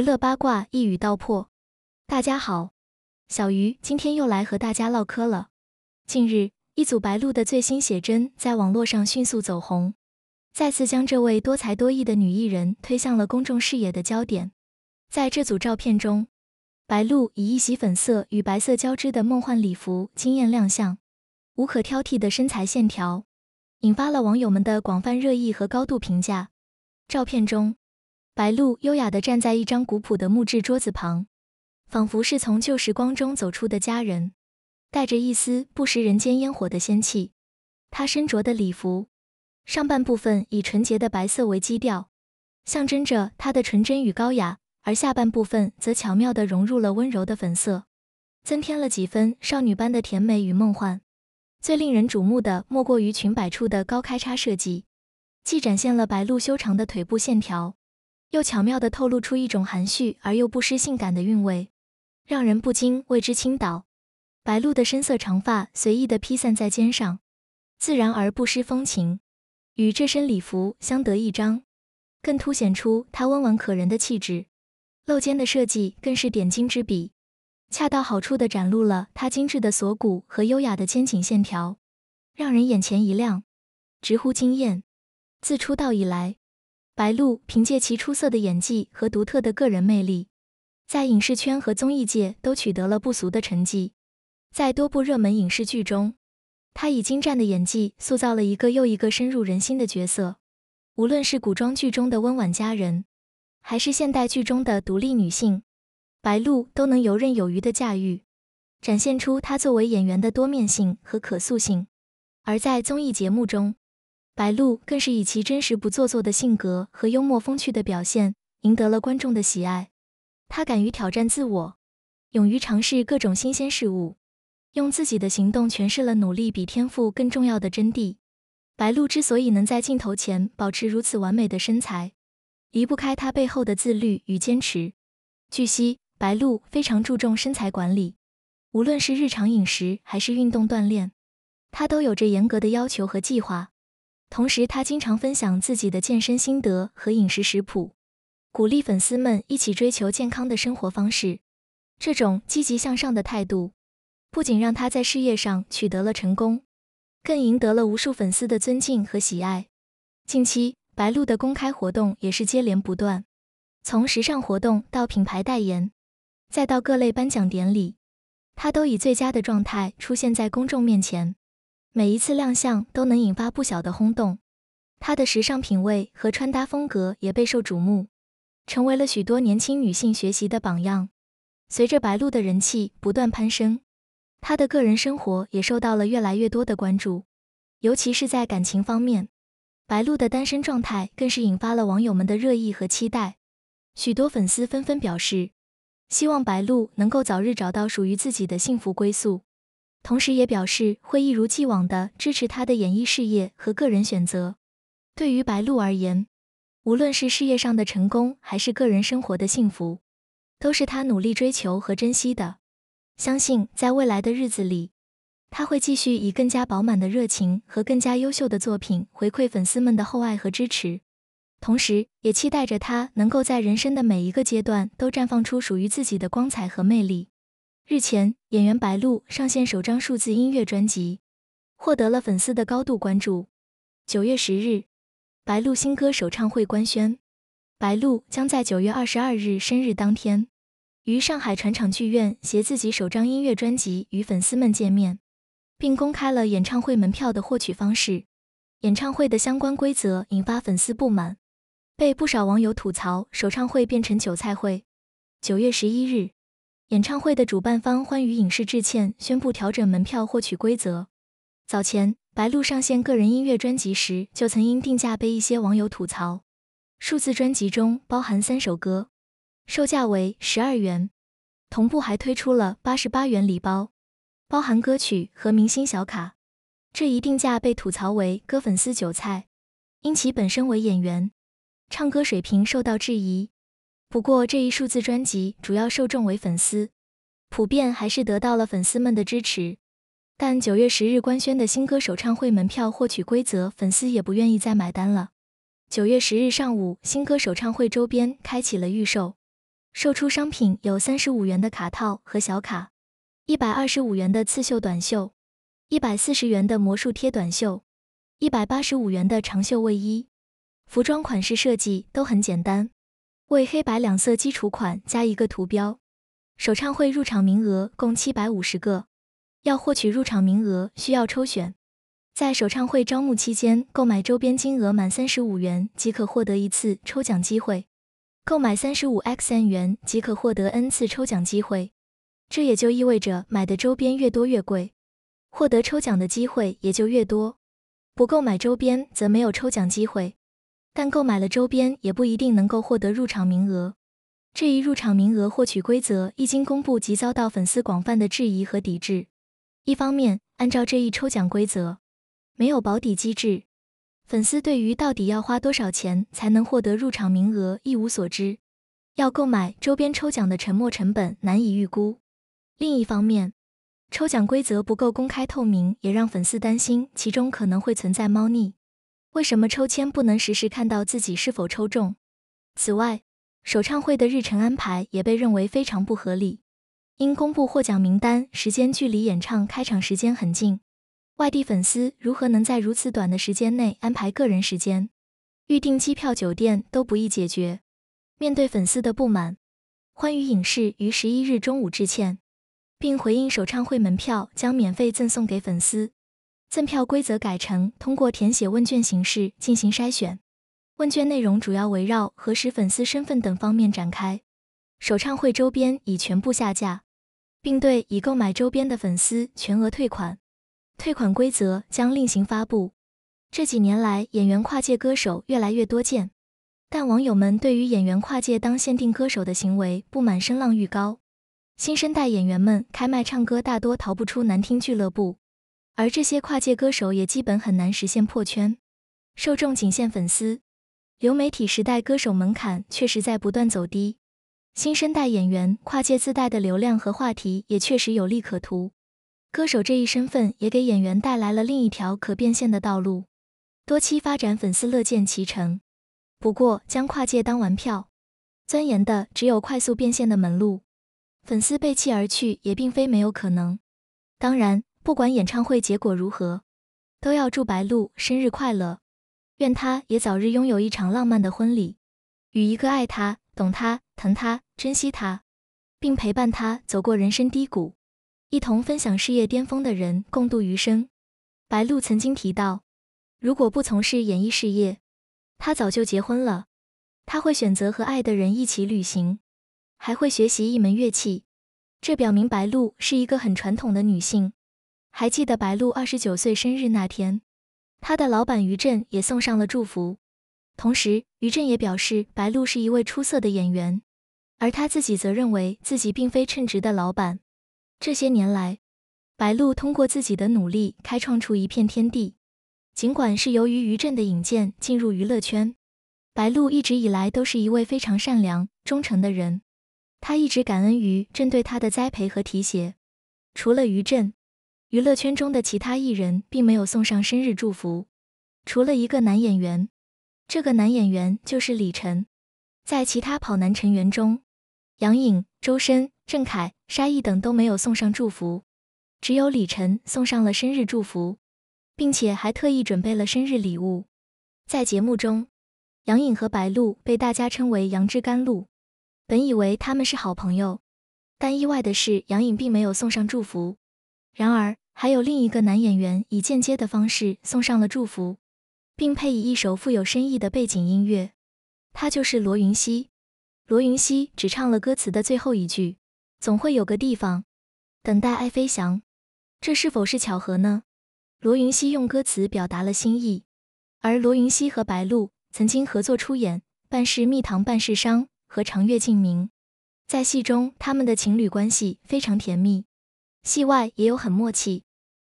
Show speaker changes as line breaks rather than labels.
娱乐八卦一语道破。大家好，小鱼今天又来和大家唠嗑了。近日，一组白鹿的最新写真在网络上迅速走红，再次将这位多才多艺的女艺人推向了公众视野的焦点。在这组照片中，白鹿以一袭粉色与白色交织的梦幻礼服惊艳亮相，无可挑剔的身材线条引发了网友们的广泛热议和高度评价。照片中，白鹿优雅地站在一张古朴的木质桌子旁，仿佛是从旧时光中走出的佳人，带着一丝不食人间烟火的仙气。她身着的礼服上半部分以纯洁的白色为基调，象征着她的纯真与高雅。而下半部分则巧妙地融入了温柔的粉色，增添了几分少女般的甜美与梦幻。最令人瞩目的莫过于裙摆处的高开叉设计，既展现了白鹿修长的腿部线条，又巧妙地透露出一种含蓄而又不失性感的韵味，让人不禁为之倾倒。白鹿的深色长发随意地披散在肩上，自然而不失风情，与这身礼服相得益彰，更凸显出她温婉可人的气质。露肩的设计更是点睛之笔，恰到好处地展露了她精致的锁骨和优雅的肩颈线条，让人眼前一亮，直呼惊艳。自出道以来，白鹿凭借其出色的演技和独特的个人魅力，在影视圈和综艺界都取得了不俗的成绩。在多部热门影视剧中，她以精湛的演技塑造了一个又一个深入人心的角色，无论是古装剧中的温婉佳人。还是现代剧中的独立女性，白鹿都能游刃有余的驾驭，展现出她作为演员的多面性和可塑性。而在综艺节目中，白鹿更是以其真实不做作的性格和幽默风趣的表现，赢得了观众的喜爱。她敢于挑战自我，勇于尝试各种新鲜事物，用自己的行动诠释了努力比天赋更重要的真谛。白鹿之所以能在镜头前保持如此完美的身材，离不开她背后的自律与坚持。据悉，白鹿非常注重身材管理，无论是日常饮食还是运动锻炼，她都有着严格的要求和计划。同时，他经常分享自己的健身心得和饮食食谱，鼓励粉丝们一起追求健康的生活方式。这种积极向上的态度，不仅让他在事业上取得了成功，更赢得了无数粉丝的尊敬和喜爱。近期，白鹿的公开活动也是接连不断，从时尚活动到品牌代言，再到各类颁奖典礼，他都以最佳的状态出现在公众面前。每一次亮相都能引发不小的轰动，她的时尚品味和穿搭风格也备受瞩目，成为了许多年轻女性学习的榜样。随着白鹿的人气不断攀升，她的个人生活也受到了越来越多的关注，尤其是在感情方面。白鹿的单身状态更是引发了网友们的热议和期待，许多粉丝纷纷表示，希望白鹿能够早日找到属于自己的幸福归宿，同时也表示会一如既往的支持他的演艺事业和个人选择。对于白鹿而言，无论是事业上的成功，还是个人生活的幸福，都是她努力追求和珍惜的。相信在未来的日子里。他会继续以更加饱满的热情和更加优秀的作品回馈粉丝们的厚爱和支持，同时也期待着他能够在人生的每一个阶段都绽放出属于自己的光彩和魅力。日前，演员白鹿上线首张数字音乐专辑，获得了粉丝的高度关注。九月十日，白鹿新歌首唱会官宣，白鹿将在九月二十二日生日当天，于上海船厂剧院携自己首张音乐专辑与粉丝们见面。并公开了演唱会门票的获取方式。演唱会的相关规则引发粉丝不满，被不少网友吐槽首唱会变成韭菜会。九月十一日，演唱会的主办方欢娱影视致歉，宣布调整门票获取规则。早前，白鹿上线个人音乐专辑时，就曾因定价被一些网友吐槽。数字专辑中包含三首歌，售价为十二元，同步还推出了八十八元礼包。包含歌曲和明星小卡，这一定价被吐槽为割粉丝韭菜，因其本身为演员，唱歌水平受到质疑。不过这一数字专辑主要受众为粉丝，普遍还是得到了粉丝们的支持。但九月十日官宣的新歌首唱会门票获取规则，粉丝也不愿意再买单了。九月十日上午，新歌首唱会周边开启了预售，售出商品有三十五元的卡套和小卡，一百二十五元的刺绣短袖，一百四十元的魔术贴短袖，一百八十五元的长袖卫衣。服装款式设计都很简单，为黑白两色基础款加一个图标。首唱会入场名额共七百五十个，要获取入场名额需要抽选。在首唱会招募期间，购买周边金额满三十五元即可获得一次抽奖机会，购买三十五 XN 元即可获得 N 次抽奖机会。这也就意味着买的周边越多越贵，获得抽奖的机会也就越多。不购买周边则没有抽奖机会，但购买了周边也不一定能够获得入场名额。这一入场名额获取规则一经公布即遭到粉丝广泛的质疑和抵制。一方面，按照这一抽奖规则。没有保底机制，粉丝对于到底要花多少钱才能获得入场名额一无所知，要购买周边抽奖的沉没成本难以预估。另一方面，抽奖规则不够公开透明，也让粉丝担心其中可能会存在猫腻。为什么抽签不能实时看到自己是否抽中？此外，首唱会的日程安排也被认为非常不合理，因公布获奖名单时间距离演唱开场时间很近。外地粉丝如何能在如此短的时间内安排个人时间、预订机票、酒店都不易解决？面对粉丝的不满，欢娱影视于十一日中午致歉，并回应首唱会门票将免费赠送给粉丝。赠票规则改成通过填写问卷形式进行筛选，问卷内容主要围绕核实粉丝身份等方面展开。首唱会周边已全部下架，并对已购买周边的粉丝全额退款。退款规则将另行发布。这几年来，演员跨界歌手越来越多见，但网友们对于演员跨界当限定歌手的行为不满声浪愈高。新生代演员们开麦唱歌大多逃不出难听俱乐部，而这些跨界歌手也基本很难实现破圈，受众仅限粉丝。流媒体时代歌手门槛确实在不断走低，新生代演员跨界自带的流量和话题也确实有利可图。歌手这一身份也给演员带来了另一条可变现的道路，多期发展粉丝乐见其成。不过，将跨界当玩票，钻研的只有快速变现的门路，粉丝背弃而去也并非没有可能。当然，不管演唱会结果如何，都要祝白鹿生日快乐，愿她也早日拥有一场浪漫的婚礼，与一个爱她、懂她、疼她、珍惜她，并陪伴她走过人生低谷。一同分享事业巅峰的人共度余生。白鹿曾经提到，如果不从事演艺事业，她早就结婚了。她会选择和爱的人一起旅行，还会学习一门乐器。这表明白鹿是一个很传统的女性。还记得白鹿二十九岁生日那天，她的老板于震也送上了祝福。同时，于震也表示白鹿是一位出色的演员，而他自己则认为自己并非称职的老板。这些年来，白鹿通过自己的努力开创出一片天地。尽管是由于于震的引荐进入娱乐圈，白鹿一直以来都是一位非常善良、忠诚的人。他一直感恩于震对他的栽培和提携。除了于震，娱乐圈中的其他艺人并没有送上生日祝福。除了一个男演员，这个男演员就是李晨。在其他跑男成员中，杨颖、周深。郑恺、沙溢等都没有送上祝福，只有李晨送上了生日祝福，并且还特意准备了生日礼物。在节目中，杨颖和白鹿被大家称为“杨枝甘露”。本以为他们是好朋友，但意外的是，杨颖并没有送上祝福。然而，还有另一个男演员以间接的方式送上了祝福，并配以一首富有深意的背景音乐，他就是罗云熙。罗云熙只唱了歌词的最后一句。总会有个地方等待爱飞翔，这是否是巧合呢？罗云熙用歌词表达了心意，而罗云熙和白鹿曾经合作出演《半是蜜糖半是伤》和《长月烬明》，在戏中他们的情侣关系非常甜蜜，戏外也有很默契。